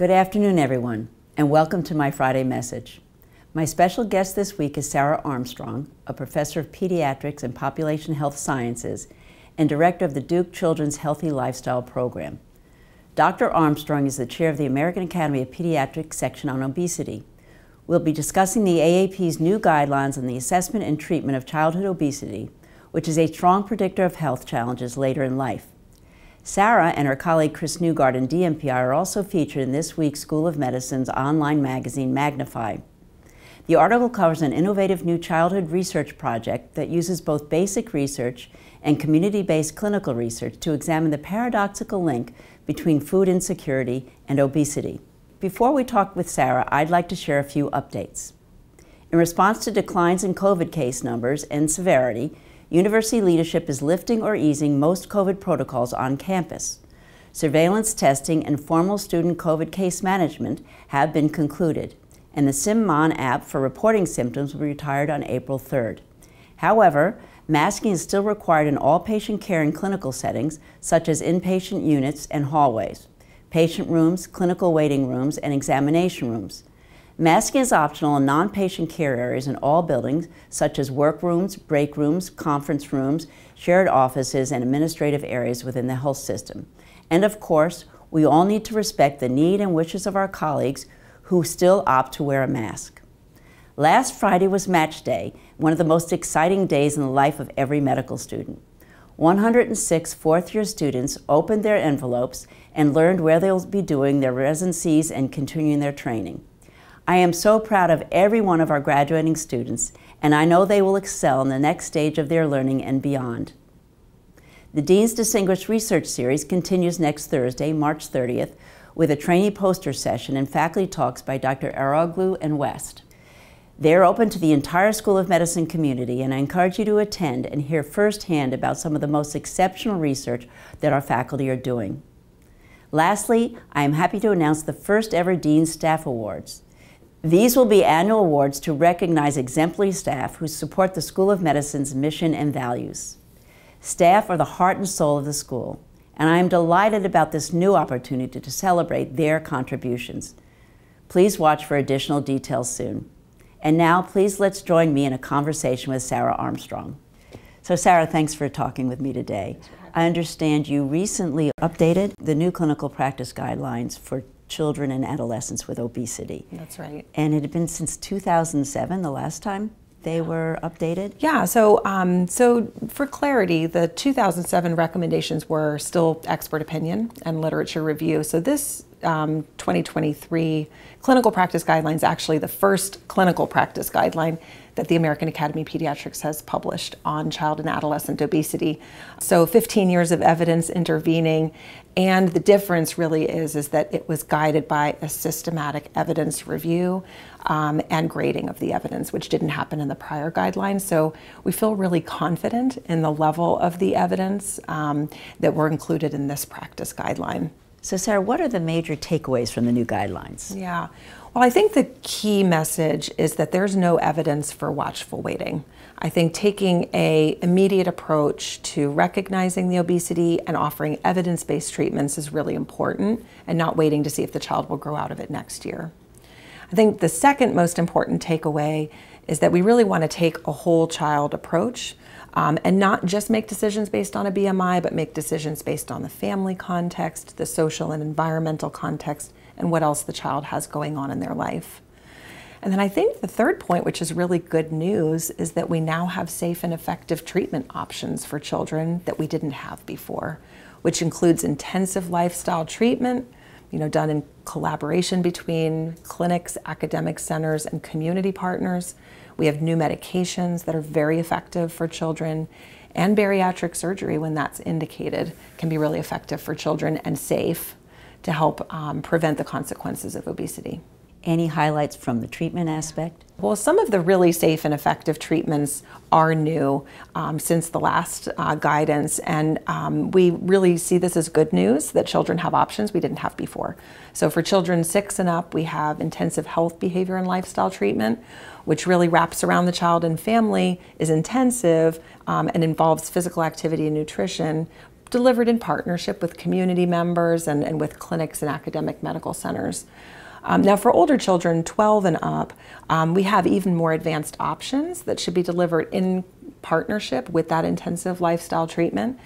Good afternoon, everyone, and welcome to my Friday message. My special guest this week is Sarah Armstrong, a professor of pediatrics and population health sciences and director of the Duke Children's Healthy Lifestyle Program. Dr. Armstrong is the chair of the American Academy of Pediatrics section on obesity. We'll be discussing the AAP's new guidelines on the assessment and treatment of childhood obesity, which is a strong predictor of health challenges later in life. Sarah and her colleague Chris Newgard and DMPI are also featured in this week's School of Medicine's online magazine, Magnify. The article covers an innovative new childhood research project that uses both basic research and community-based clinical research to examine the paradoxical link between food insecurity and obesity. Before we talk with Sarah, I'd like to share a few updates. In response to declines in COVID case numbers and severity, university leadership is lifting or easing most COVID protocols on campus. Surveillance testing and formal student COVID case management have been concluded and the SymMon app for reporting symptoms will be retired on April 3rd. However, masking is still required in all patient care and clinical settings, such as inpatient units and hallways, patient rooms, clinical waiting rooms, and examination rooms. Masking is optional in non-patient care areas in all buildings, such as workrooms, break rooms, conference rooms, shared offices, and administrative areas within the health system. And of course, we all need to respect the need and wishes of our colleagues who still opt to wear a mask. Last Friday was match day, one of the most exciting days in the life of every medical student. 106 fourth year students opened their envelopes and learned where they'll be doing their residencies and continuing their training. I am so proud of every one of our graduating students, and I know they will excel in the next stage of their learning and beyond. The Dean's Distinguished Research Series continues next Thursday, March 30th, with a trainee poster session and faculty talks by Dr. Aroglu and West. They're open to the entire School of Medicine community, and I encourage you to attend and hear firsthand about some of the most exceptional research that our faculty are doing. Lastly, I am happy to announce the first ever Dean Staff Awards. These will be annual awards to recognize exemplary staff who support the School of Medicine's mission and values. Staff are the heart and soul of the school and I am delighted about this new opportunity to celebrate their contributions. Please watch for additional details soon. And now, please let's join me in a conversation with Sarah Armstrong. So, Sarah, thanks for talking with me today. I understand you recently updated the new clinical practice guidelines for children and adolescents with obesity. That's right. And it had been since 2007, the last time they were updated? Yeah, so um, so for clarity, the 2007 recommendations were still expert opinion and literature review. So this um, 2023 clinical practice guidelines actually the first clinical practice guideline that the American Academy of Pediatrics has published on child and adolescent obesity. So 15 years of evidence intervening and the difference really is, is that it was guided by a systematic evidence review um, and grading of the evidence, which didn't happen in the prior guidelines. So we feel really confident in the level of the evidence um, that were included in this practice guideline. So Sarah, what are the major takeaways from the new guidelines? Yeah. Well, I think the key message is that there's no evidence for watchful waiting. I think taking a immediate approach to recognizing the obesity and offering evidence-based treatments is really important and not waiting to see if the child will grow out of it next year. I think the second most important takeaway is that we really want to take a whole child approach um, and not just make decisions based on a BMI, but make decisions based on the family context, the social and environmental context, and what else the child has going on in their life. And then I think the third point, which is really good news, is that we now have safe and effective treatment options for children that we didn't have before, which includes intensive lifestyle treatment, you know, done in collaboration between clinics, academic centers, and community partners. We have new medications that are very effective for children, and bariatric surgery, when that's indicated, can be really effective for children and safe to help um, prevent the consequences of obesity. Any highlights from the treatment aspect? Well, some of the really safe and effective treatments are new um, since the last uh, guidance, and um, we really see this as good news that children have options we didn't have before. So, for children six and up, we have intensive health, behavior, and lifestyle treatment, which really wraps around the child and family, is intensive, um, and involves physical activity and nutrition, delivered in partnership with community members and, and with clinics and academic medical centers. Um, now, for older children, 12 and up, um, we have even more advanced options that should be delivered in partnership with that intensive lifestyle treatment.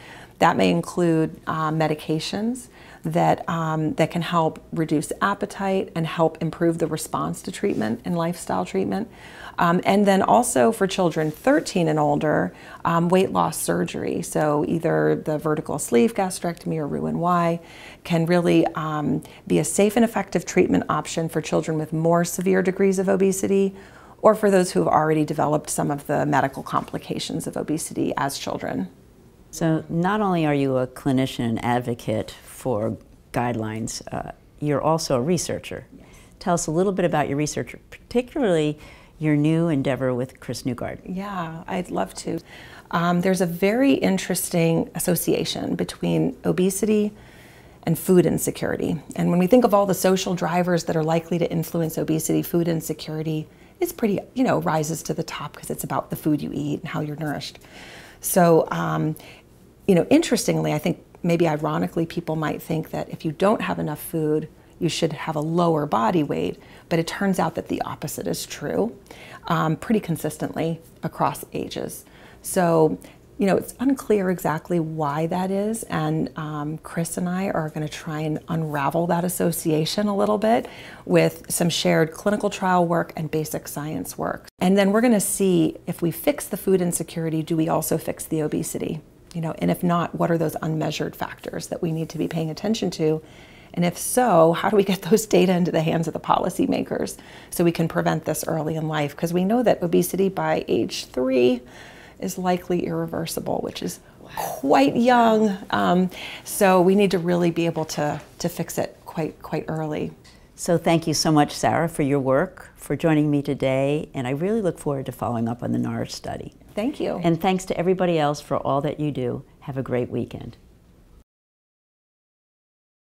That may include uh, medications that, um, that can help reduce appetite and help improve the response to treatment and lifestyle treatment. Um, and then also for children 13 and older, um, weight loss surgery. So either the vertical sleeve gastrectomy or Roux-en-Y can really um, be a safe and effective treatment option for children with more severe degrees of obesity or for those who have already developed some of the medical complications of obesity as children. So not only are you a clinician and advocate for guidelines, uh, you're also a researcher. Yes. Tell us a little bit about your research, particularly your new endeavor with Chris Newgard. Yeah, I'd love to. Um, there's a very interesting association between obesity and food insecurity. And when we think of all the social drivers that are likely to influence obesity, food insecurity is pretty, you know, rises to the top because it's about the food you eat and how you're nourished. So um, you know, interestingly, I think maybe ironically, people might think that if you don't have enough food, you should have a lower body weight, but it turns out that the opposite is true um, pretty consistently across ages. So, you know, it's unclear exactly why that is, and um, Chris and I are going to try and unravel that association a little bit with some shared clinical trial work and basic science work. And then we're going to see if we fix the food insecurity, do we also fix the obesity? You know, and if not, what are those unmeasured factors that we need to be paying attention to? And if so, how do we get those data into the hands of the policymakers so we can prevent this early in life? Because we know that obesity by age three is likely irreversible, which is quite young. Um, so we need to really be able to, to fix it quite, quite early. So thank you so much, Sarah, for your work, for joining me today, and I really look forward to following up on the NARS study. Thank you. And thanks to everybody else for all that you do. Have a great weekend.